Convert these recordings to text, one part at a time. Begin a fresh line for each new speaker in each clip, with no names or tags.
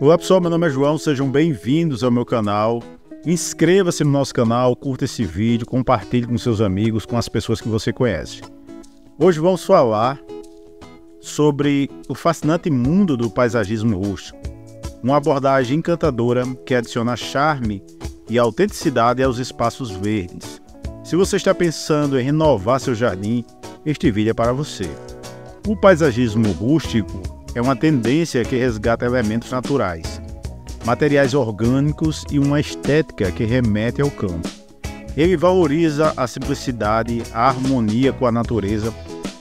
Olá pessoal, meu nome é João, sejam bem-vindos ao meu canal. Inscreva-se no nosso canal, curta esse vídeo, compartilhe com seus amigos, com as pessoas que você conhece. Hoje vamos falar sobre o fascinante mundo do paisagismo rústico. Uma abordagem encantadora que adiciona charme e autenticidade aos espaços verdes. Se você está pensando em renovar seu jardim, este vídeo é para você. O paisagismo rústico é uma tendência que resgata elementos naturais, materiais orgânicos e uma estética que remete ao campo. Ele valoriza a simplicidade, a harmonia com a natureza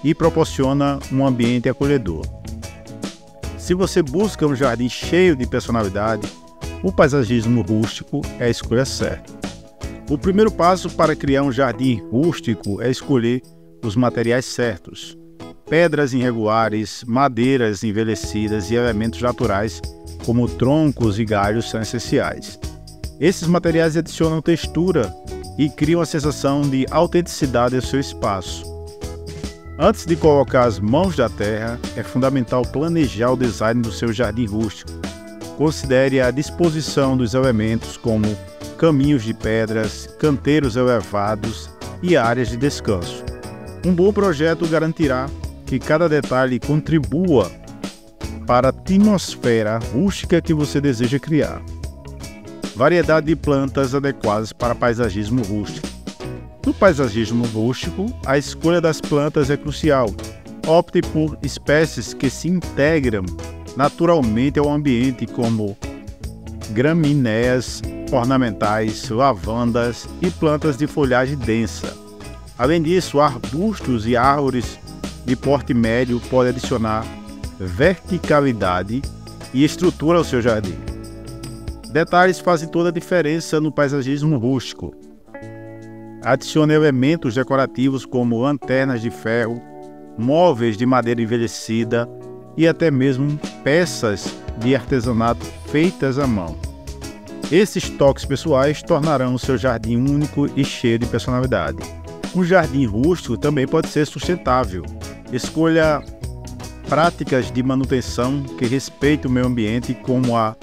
e proporciona um ambiente acolhedor. Se você busca um jardim cheio de personalidade, o paisagismo rústico é a escolha certa. O primeiro passo para criar um jardim rústico é escolher os materiais certos. Pedras irregulares, madeiras envelhecidas e elementos naturais, como troncos e galhos, são essenciais. Esses materiais adicionam textura e criam a sensação de autenticidade ao seu espaço. Antes de colocar as mãos da terra, é fundamental planejar o design do seu jardim rústico. Considere a disposição dos elementos como caminhos de pedras, canteiros elevados e áreas de descanso. Um bom projeto garantirá que cada detalhe contribua para a atmosfera rústica que você deseja criar. Variedade de plantas adequadas para paisagismo rústico. No paisagismo rústico, a escolha das plantas é crucial. Opte por espécies que se integram naturalmente ao ambiente, como gramíneas ornamentais, lavandas e plantas de folhagem densa. Além disso, arbustos e árvores de porte médio podem adicionar verticalidade e estrutura ao seu jardim. Detalhes fazem toda a diferença no paisagismo rústico. Adicione elementos decorativos como lanternas de ferro, móveis de madeira envelhecida e até mesmo peças de artesanato feitas à mão. Esses toques pessoais tornarão o seu jardim único e cheio de personalidade. Um jardim rústico também pode ser sustentável. Escolha práticas de manutenção que respeitem o meio ambiente, como a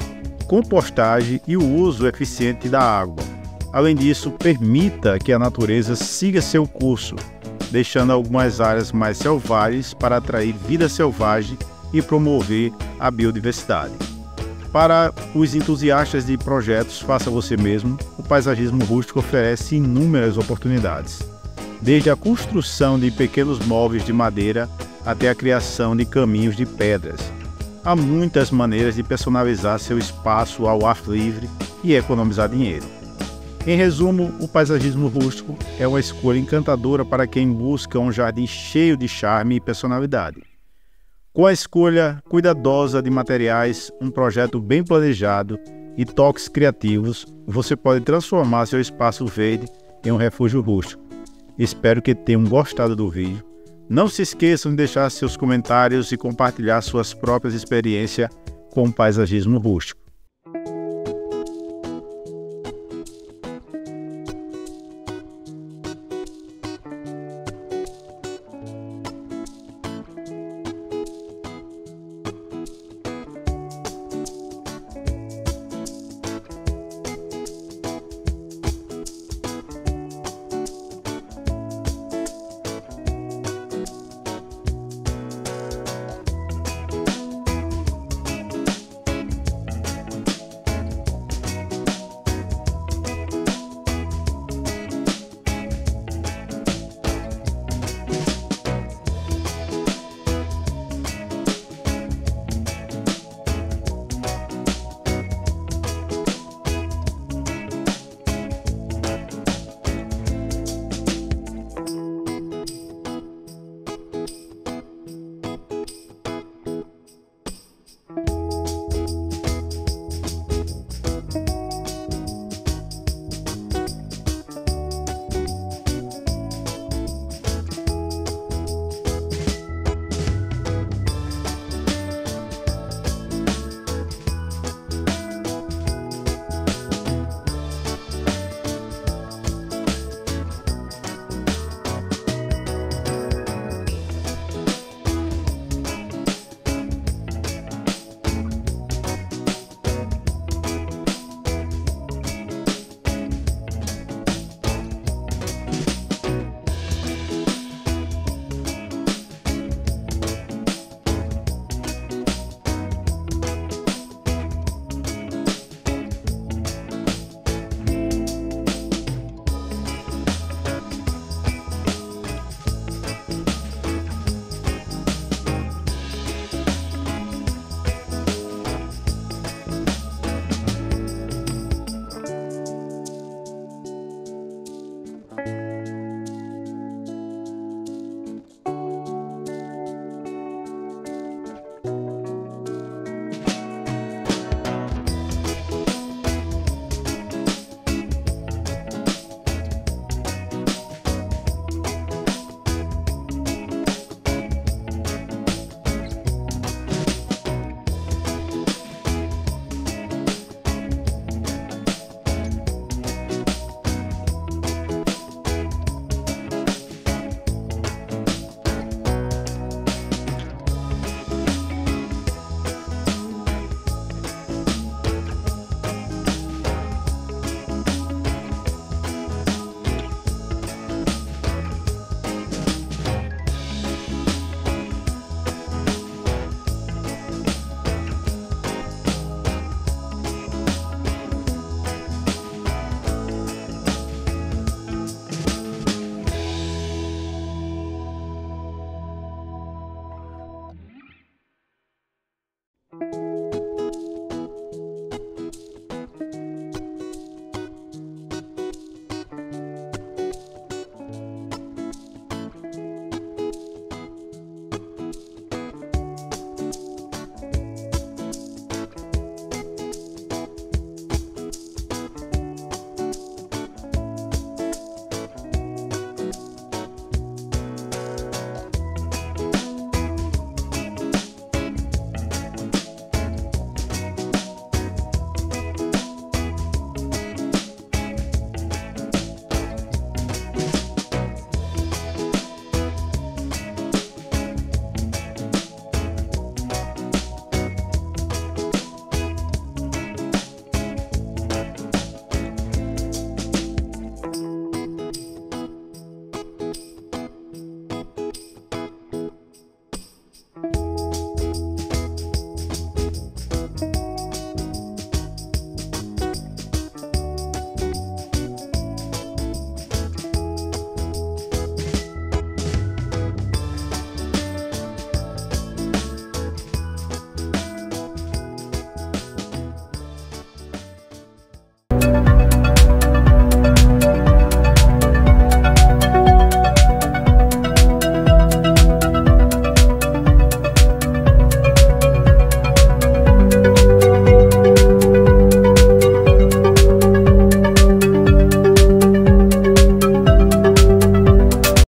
compostagem e o uso eficiente da água. Além disso, permita que a natureza siga seu curso, deixando algumas áreas mais selvagens para atrair vida selvagem e promover a biodiversidade. Para os entusiastas de projetos Faça Você Mesmo, o paisagismo rústico oferece inúmeras oportunidades. Desde a construção de pequenos móveis de madeira até a criação de caminhos de pedras. Há muitas maneiras de personalizar seu espaço ao ar livre e economizar dinheiro. Em resumo, o paisagismo rústico é uma escolha encantadora para quem busca um jardim cheio de charme e personalidade. Com a escolha cuidadosa de materiais, um projeto bem planejado e toques criativos, você pode transformar seu espaço verde em um refúgio rústico. Espero que tenham gostado do vídeo. Não se esqueçam de deixar seus comentários e compartilhar suas próprias experiências com o paisagismo rústico.